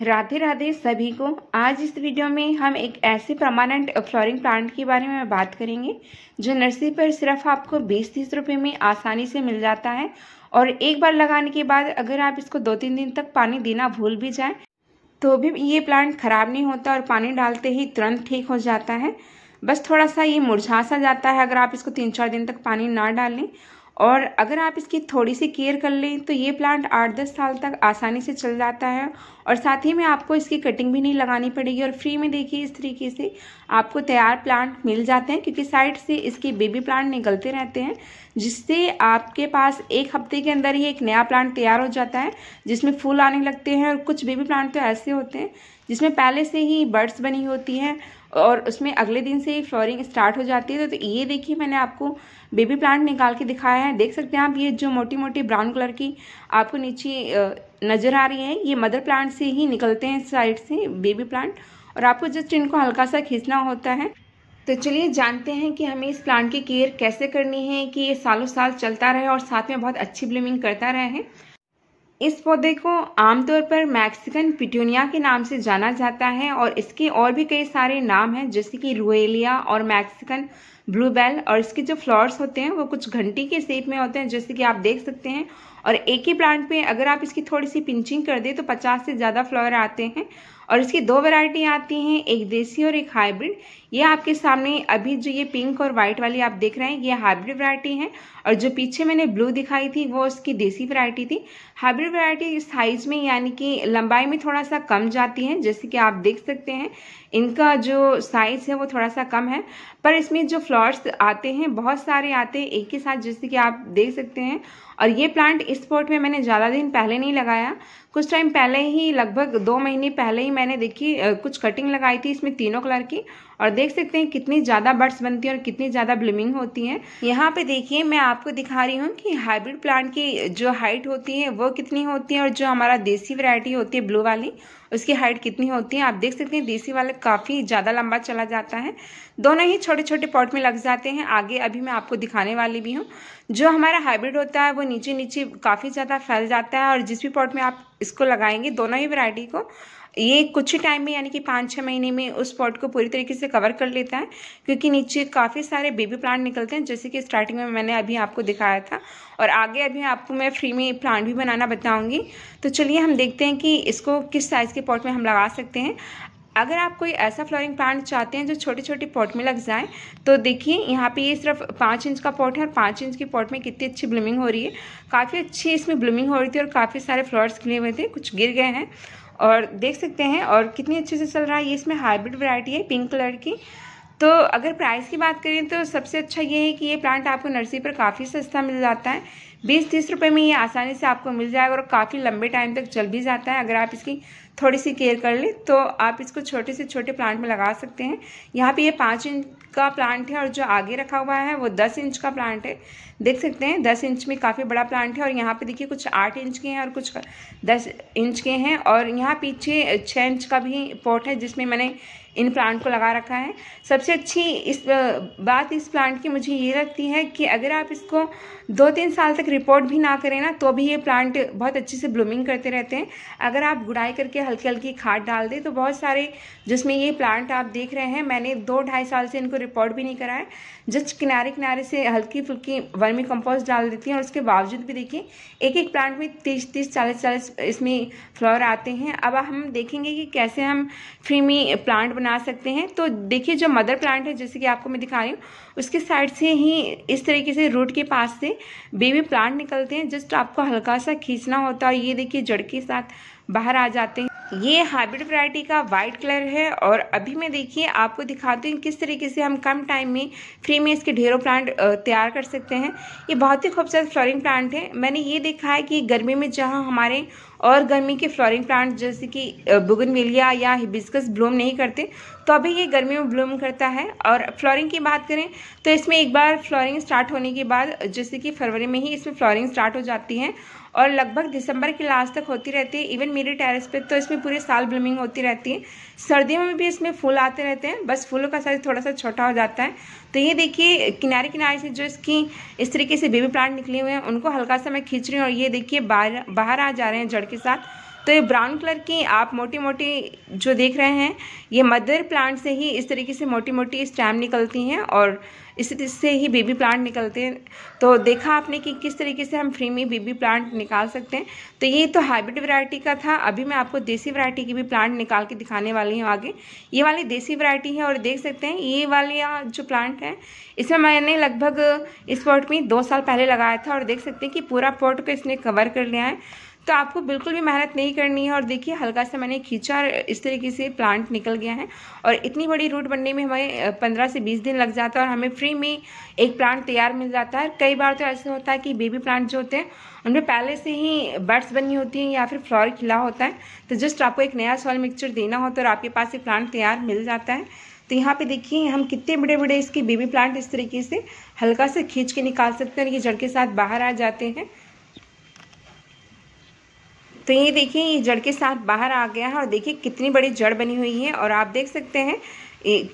राधे राधे सभी को। आज इस वीडियो में हम एक ऐसे परमानेंट फ्लोरिंग प्लांट के बारे में बात करेंगे, जो नर्सरी पर सिर्फ़ आपको बीस तीस रुपये में आसानी से मिल जाता है और एक बार लगाने के बाद अगर आप इसको दो तीन दिन तक पानी देना भूल भी जाए तो भी ये प्लांट ख़राब नहीं होता और पानी डालते ही तुरंत ठीक हो जाता है। बस थोड़ा सा ये मुरझा सा जाता है अगर आप इसको तीन चार दिन तक पानी ना डालें और अगर आप इसकी थोड़ी सी केयर कर लें तो ये प्लांट आठ दस साल तक आसानी से चल जाता है और साथ ही में आपको इसकी कटिंग भी नहीं लगानी पड़ेगी और फ्री में देखिए इस तरीके से आपको तैयार प्लांट मिल जाते हैं क्योंकि साइड से इसके बेबी प्लांट निकलते रहते हैं, जिससे आपके पास एक हफ़्ते के अंदर ही एक नया प्लांट तैयार हो जाता है, जिसमें फूल आने लगते हैं और कुछ बेबी प्लांट तो ऐसे होते हैं। जिसमें पहले से ही बर्ड्स बनी होती हैं और उसमें अगले दिन से ही फ्लोरिंग स्टार्ट हो जाती है। तो, तो ये देखिए मैंने आपको बेबी प्लांट निकाल के दिखाया है। देख सकते हैं आप ये जो मोटी मोटी ब्राउन कलर की आपको नीचे नज़र आ रही है ये मदर प्लांट से ही निकलते हैं साइड से बेबी प्लांट। और आपको जस्ट इनको हल्का सा खींचना होता है। तो चलिए जानते हैं कि हमें इस प्लांट की केयर कैसे करनी है कि ये सालों साल चलता रहे और साथ में बहुत अच्छी ब्लूमिंग करता रहे। इस पौधे को आमतौर पर मैक्सिकन पिटूनिया के नाम से जाना जाता है और इसके और भी कई सारे नाम हैं, जैसे कि रुएलिया और मैक्सिकन ब्लूबेल और इसके जो फ्लावर्स होते हैं, वो कुछ घंटी के शेप में होते हैं, जैसे कि आप देख सकते हैं। और एक ही प्लांट पे अगर आप इसकी थोड़ी सी पिंचिंग कर दें तो पचास से ज़्यादा फ्लावर आते हैं। और इसकी दो वैरायटी आती हैं, एक देसी और एक हाइब्रिड। ये आपके सामने अभी जो ये पिंक और वाइट वाली आप देख रहे हैं, ये हाइब्रिड वैरायटी है। और जो पीछे मैंने ब्लू दिखाई थी, वो उसकी देसी वैरायटी थी। हाइब्रिड वैरायटी साइज़ में यानी कि लंबाई में थोड़ा सा कम जाती है, जैसे कि आप देख सकते हैं। इनका जो साइज़ है, वो थोड़ा सा कम है। पर इसमें जो फ्लावर्स आते हैं, बहुत सारे आते हैं एक ही साथ, जैसे कि आप देख सकते हैं। और ये प्लांट इस पॉट में मैंने ज़्यादा दिन पहले नहीं लगाया। कुछ टाइम पहले ही, लगभग दो महीने पहले ही मैंने देखी कुछ कटिंग लगाई थी इसमें तीनों कलर की। और देख सकते हैं कितनी ज़्यादा बर्ड्स बनती हैं और कितनी ज़्यादा ब्लूमिंग होती हैं। यहाँ पे देखिए, मैं आपको दिखा रही हूँ कि हाइब्रिड प्लांट की जो हाइट होती है, वो कितनी होती है और जो हमारा देसी वैरायटी होती है ब्लू वाली, उसकी हाइट कितनी होती है। आप देख सकते हैं देसी वाले काफ़ी ज़्यादा लंबा चला जाता है। दोनों ही छोटे छोटे पॉट में लग जाते हैं। आगे अभी मैं आपको दिखाने वाली भी हूँ। जो हमारा हाइब्रिड होता है, वो नीचे नीचे काफ़ी ज़्यादा फैल जाता है और जिस भी पॉट में आप इसको लगाएँगे, दोनों ही वैरायटी को ये कुछ ही टाइम में, यानी कि पाँच छः महीने में उस पॉट को पूरी तरीके से कवर कर लेता है, क्योंकि नीचे काफ़ी सारे बेबी प्लांट निकलते हैं, जैसे कि स्टार्टिंग में मैंने अभी आपको दिखाया था। और आगे अभी आपको मैं फ्री में प्लांट भी बनाना बताऊँगी। तो चलिए हम देखते हैं कि इसको किस साइज़ के पॉट में हम लगा सकते हैं। अगर आप कोई ऐसा फ्लोरिंग प्लांट चाहते हैं जो छोटे छोटे पॉट में लग जाए तो देखिए, यहाँ पे ये सिर्फ़ पाँच इंच का पॉट है और पाँच इंच की पॉट में कितनी अच्छी ब्लूमिंग हो रही है। काफ़ी अच्छी इसमें ब्लूमिंग हो रही थी और काफ़ी सारे फ्लावर्स खिले हुए थे, कुछ गिर गए हैं। और देख सकते हैं, और कितनी अच्छे से चल रहा है। ये इसमें हाइब्रिड वैरायटी है पिंक कलर की। तो अगर प्राइस की बात करें तो सबसे अच्छा ये है कि ये प्लांट आपको नर्सरी पर काफ़ी सस्ता मिल जाता है। बीस तीस रुपये में ये आसानी से आपको मिल जाएगा और काफ़ी लंबे टाइम तक चल भी जाता है। अगर आप इसकी थोड़ी सी केयर कर ले तो आप इसको छोटे से छोटे प्लांट में लगा सकते हैं। यहाँ पे ये पाँच इंच का प्लांट है और जो आगे रखा हुआ है, वो दस इंच का प्लांट है। देख सकते हैं, दस इंच में काफ़ी बड़ा प्लांट है और यहाँ पे देखिए कुछ आठ इंच के हैं और कुछ दस इंच के हैं और यहाँ पीछे छः इंच का भी पॉट है जिसमें मैंने इन प्लांट को लगा रखा है। सबसे अच्छी इस बात इस प्लांट की मुझे ये लगती है कि अगर आप इसको दो तीन साल तक रिपोर्ट भी ना करें ना तो भी ये प्लांट बहुत अच्छे से ब्लूमिंग करते रहते हैं। अगर आप गुड़ाई करके हल्की हल्की खाद डाल दें। तो बहुत सारे जिसमें ये प्लांट आप देख रहे हैं, मैंने दो ढाई साल से इनको रिपोर्ट भी नहीं कराया जस्ट किनारे किनारे से हल्की फुल्की वर्मी कंपोस्ट डाल देती हैं और उसके बावजूद भी देखिए एक एक प्लांट में तीस तीस चालीस चालीस इसमें फ्लावर आते हैं। अब हम देखेंगे कि कैसे हम फ्री में प्लांट बना सकते हैं। तो देखिए, जो मदर प्लांट है, जैसे कि आपको मैं दिखा रही हूँ, उसके साइड से ही इस तरीके से रूट के पास से बेबी प्लांट निकलते हैं। जस्ट आपको हल्का सा खींचना होता है ये देखिए जड़ के साथ बाहर आ जाते हैं। ये हाइब्रिड वैरायटी का वाइट कलर है और अभी मैं देखिए, आपको दिखाती हूँ किस तरीके से हम कम टाइम में फ्री में इसके ढेरों प्लांट तैयार कर सकते हैं। ये बहुत ही खूबसूरत फ्लोरिंग प्लांट है। मैंने ये देखा है कि गर्मी में जहाँ हमारे और गर्मी के फ्लोरिंग प्लांट जैसे कि बुगनवेलिया या हिबिस्कस ब्लूम नहीं करते तो अभी ये गर्मी में ब्लूम करता है। और फ्लोरिंग की बात करें तो इसमें एक बार फ्लोरिंग स्टार्ट होने के बाद, जैसे कि फरवरी में ही इसमें फ्लोरिंग स्टार्ट हो जाती है। और लगभग दिसंबर के लास्ट तक होती रहती है। इवन मेरे टेरेस पे तो इसमें पूरे साल ब्लूमिंग होती रहती है। सर्दियों में भी इसमें फूल आते रहते हैं, बस फूलों का साइज़ थोड़ा सा छोटा हो जाता है। तो ये देखिए, किनारे किनारे से जो इसकी, इस तरीके से बेबी प्लांट निकले हुए हैं, उनको हल्का सा मैं खींच रही हूँ और ये देखिए बाहर बाहर आ जा रहे हैं जड़ के साथ। तो ये ब्राउन कलर की आप मोटी मोटी जो देख रहे हैं, ये मदर प्लांट से ही इस तरीके से मोटी मोटी स्टैम निकलती हैं और इस से ही बेबी प्लांट निकलते हैं। तो देखा आपने कि किस तरीके से हम फ्री में बेबी प्लांट निकाल सकते हैं। तो ये तो हाइब्रिड वैरायटी का था, अभी मैं आपको देसी वैरायटी की भी प्लांट निकाल के दिखाने वाली हूँ आगे। ये वाली देसी वैरायटी है और देख सकते हैं, ये वाली जो प्लांट है, इसमें मैंने लगभग इस पॉट में दो साल पहले लगाया था और देख सकते हैं कि पूरा पॉट को इसने कवर कर लिया है। तो आपको बिल्कुल भी मेहनत नहीं करनी है और देखिए, हल्का सा मैंने खींचा और इस तरीके से प्लांट निकल गया है और इतनी बड़ी रूट बनने में हमें पंद्रह से बीस दिन लग जाता है और हमें फ्री में एक प्लांट तैयार मिल जाता है। कई बार तो ऐसे होता है कि बेबी प्लांट जो होते हैं, उनमें पहले से ही बर्ड्स बनी होती हैं या फिर फ्लॉर खिला होता है। तो जस्ट आपको एक नया सॉल मिक्सचर देना होता है और आपके पास ये प्लांट तैयार मिल जाता है। तो यहाँ पे देखिए, हम कितने बड़े बड़े इसके बेबी प्लांट इस तरीके से हल्का से खींच के निकाल सकते हैं और ये जड़ के साथ बाहर आ जाते हैं। तो ये देखिए, ये जड़ के साथ बाहर आ गया है और देखिए कितनी बड़ी जड़ बनी हुई है और आप देख सकते हैं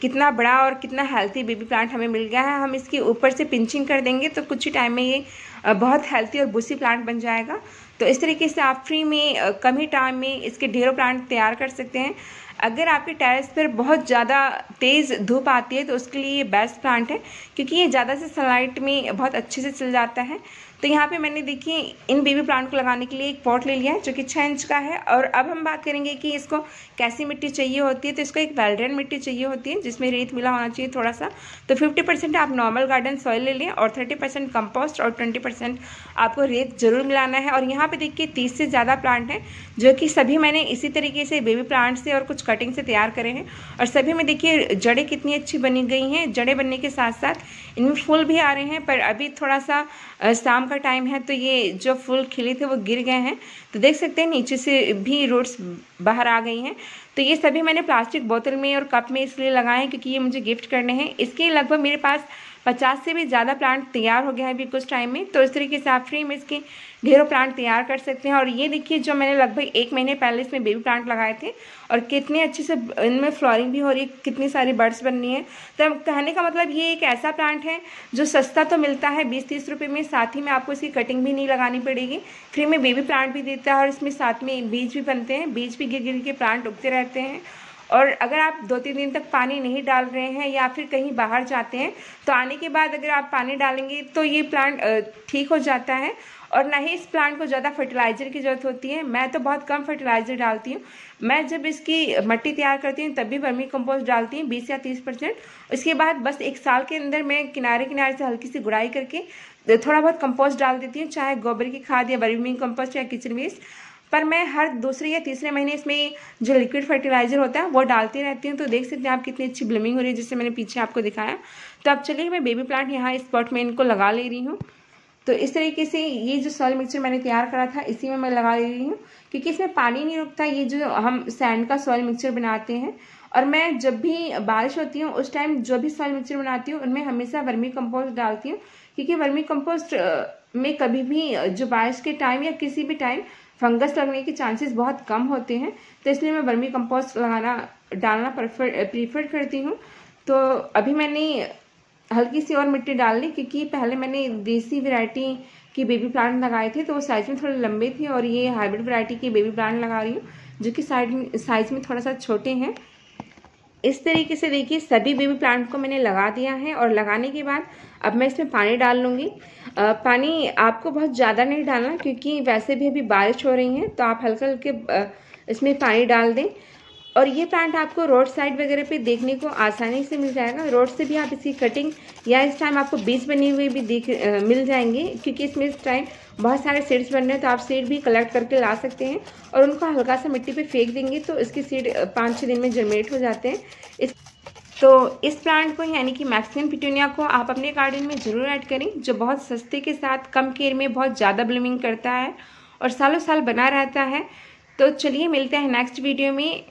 कितना बड़ा और कितना हेल्थी बेबी प्लांट हमें मिल गया है। हम इसके ऊपर से पिंचिंग कर देंगे तो कुछ ही टाइम में ये बहुत हेल्थी और बुसी प्लांट बन जाएगा। तो इस तरीके से आप फ्री में कम ही टाइम में इसके ढेरों प्लांट तैयार कर सकते हैं। अगर आपके टेरेस पर बहुत ज़्यादा तेज़ धूप आती है तो उसके लिए ये बेस्ट प्लांट है, क्योंकि ये ज़्यादा से सनलाइट में बहुत अच्छे से चल जाता है। तो यहाँ पे मैंने देखिए इन बेबी प्लांट को लगाने के लिए एक पॉट ले लिया है, जो कि छः इंच का है। और अब हम बात करेंगे कि इसको कैसी मिट्टी चाहिए होती है। तो इसको एक वेल्ड्रेन मिट्टी चाहिए होती है, जिसमें रेत मिला होना चाहिए थोड़ा सा तो फिफ्टी परसेंट आप नॉर्मल गार्डन सॉइल ले लें और थर्टी कम्पोस्ट और ट्वेंटी आपको रेत ज़रूर मिलाना है। और यहाँ पर देखिए तीस से ज़्यादा प्लांट हैं, जो कि सभी मैंने इसी तरीके से बेबी प्लांट से और कुछ कटिंग से तैयार करे हैं। और सभी में देखिए जड़ें कितनी अच्छी बनी गई हैं। जड़ें बनने के साथ साथ इनमें फूल भी आ रहे हैं, पर अभी थोड़ा सा शाम का टाइम है तो ये जो फूल खिले थे वो गिर गए हैं। तो देख सकते हैं, नीचे से भी रूट्स बाहर आ गई हैं। तो ये सभी मैंने प्लास्टिक बोतल में और कप में इसलिए लगाए हैं क्योंकि ये मुझे गिफ्ट करने हैं। इसके लगभग मेरे पास पचास से भी ज़्यादा प्लांट तैयार हो गया है अभी कुछ टाइम में तो इस तरीके से आप फ्री में इसके ढेरों प्लांट तैयार कर सकते हैं। और ये देखिए, जो मैंने लगभग एक महीने पहले इसमें बेबी प्लांट लगाए थे, और कितने अच्छे से इनमें फ्लोरिंग भी हो रही है, कितनी सारी बर्ड्स बन रही है। तो कहने का मतलब ये एक ऐसा प्लांट है, जो सस्ता तो मिलता है, बीस तीस रुपये में, साथ ही में आपको इसकी कटिंग भी नहीं लगानी पड़ेगी। फ्री में बेबी प्लांट भी देता है, और इसमें साथ में बीज भी बनते हैं, बीज भी गिर गिर के प्लांट उगते रहते हैं। और अगर आप दो तीन दिन तक पानी नहीं डाल रहे हैं या फिर कहीं बाहर जाते हैं तो आने के बाद अगर आप पानी डालेंगे तो ये प्लांट ठीक हो जाता है। और ना ही इस प्लांट को ज़्यादा फर्टिलाइज़र की ज़रूरत होती है। मैं तो बहुत कम फर्टिलाइज़र डालती हूँ। मैं जब इसकी मट्टी तैयार करती हूँ, तब भी वर्मी कंपोस्ट डालती हूँ, बीस या तीस परसेंट। उसके बाद बस एक साल के अंदर मैं किनारे किनारे से हल्की सी गुड़ाई करके, थोड़ा बहुत कंपोस्ट डाल देती हूँ, चाहे गोबर की खाद या वर्मी कंपोस्ट या किचन वेस्ट पर मैं हर दूसरे या तीसरे महीने इसमें जो लिक्विड फर्टिलाइज़र होता है, वो डालती रहती हूँ। तो देख सकते हैं आप कितनी अच्छी ब्लूमिंग हो रही है, जिससे मैंने पीछे आपको दिखाया। तो अब चलिए मैं बेबी प्लांट यहाँ इस पॉट में इनको लगा ले रही हूँ। तो इस तरीके से ये जो सॉइल मिक्सचर मैंने तैयार करा था, इसी में मैं लगा ले रही हूँ। क्योंकि इसमें पानी नहीं रुकता, ये जो हम सैंड का सॉइल मिक्सचर बनाते हैं। और मैं जब भी बारिश होती हूँ, उस टाइम जो भी सॉइल मिक्सचर बनाती हूँ, उनमें हमेशा वर्मी कंपोस्ट डालती हूँ। क्योंकि वर्मी कंपोस्ट में कभी भी जो बारिश के टाइम या किसी भी टाइम फंगस लगने के चांसेस बहुत कम होते हैं तो इसलिए मैं वर्मी कंपोस्ट लगाना, डालना प्रेफर प्रीफर करती हूँ। तो अभी मैंने हल्की सी और मिट्टी डाल ली, क्योंकि पहले मैंने देसी वैरायटी की बेबी प्लांट लगाए थे तो वो साइज़ में थोड़े लंबे थे, और ये हाइब्रिड वैरायटी की बेबी प्लांट लगा रही हूँ, जो कि साइड साइज़ में थोड़ा सा छोटे हैं। इस तरीके से देखिए, सभी बेबी प्लांट को मैंने लगा दिया है, और लगाने के बाद अब मैं इसमें पानी डाल लूँगी। पानी आपको बहुत ज़्यादा नहीं डालना, क्योंकि वैसे भी अभी बारिश हो रही है तो आप हल्के हल्के इसमें पानी डाल दें। और ये प्लांट आपको रोड साइड वगैरह पे देखने को आसानी से मिल जाएगा। रोड से भी आप इसकी कटिंग या इस टाइम आपको बीज बने हुए भी देख मिल जाएँगे, क्योंकि इसमें इस टाइम बहुत सारे सीड्स बन रहे हैं तो आप सीड भी कलेक्ट करके ला सकते हैं। और उनको हल्का सा मिट्टी पे फेंक देंगे तो इसकी सीड पाँच छः दिन में जनरेट हो जाते हैं। इस तो इस प्लांट को, यानी कि मैक्सिमम पिटूनिया को, आप अपने गार्डन में ज़रूर ऐड करें, जो बहुत सस्ते के साथ, कम केयर में बहुत ज़्यादा ब्लूमिंग करता है और सालों साल बना रहता है। तो चलिए मिलते हैं नेक्स्ट वीडियो में।